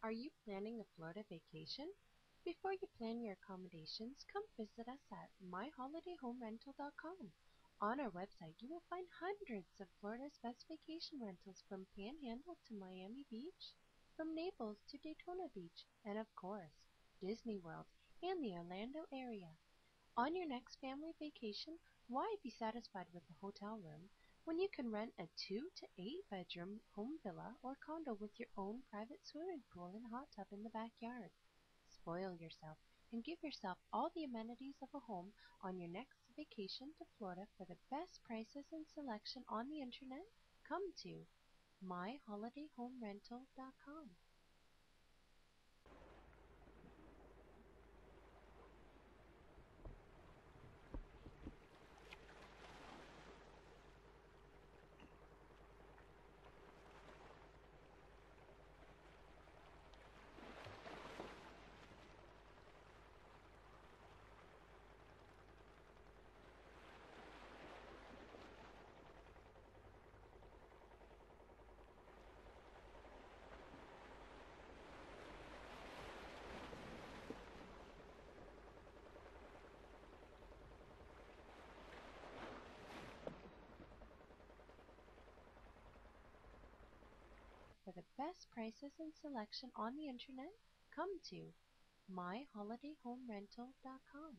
Are you planning a Florida vacation? Before you plan your accommodations, come visit us at myholidayhomerental.com. On our website, you will find hundreds of Florida's best vacation rentals from Panhandle to Miami Beach, from Naples to Daytona Beach, and of course, Disney World and the Orlando area. On your next family vacation, why be satisfied with a hotel room when you can rent a two to eight bedroom home villa or condo with your own private swimming pool and hot tub in the backyard? Spoil yourself and give yourself all the amenities of a home on your next vacation to Florida for the best prices and selection on the internet. Come to myholidayhomerental.com. For the best prices and selection on the internet, come to myholidayhomerental.com.